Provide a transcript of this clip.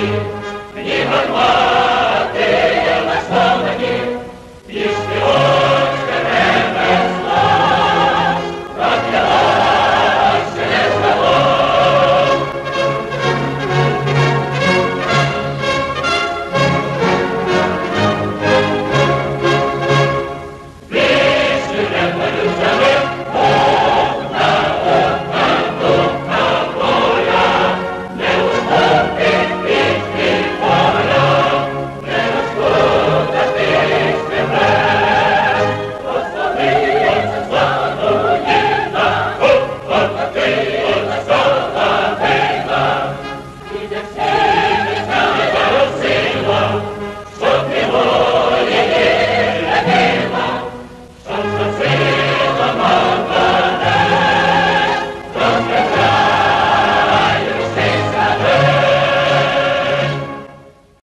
не горбатый.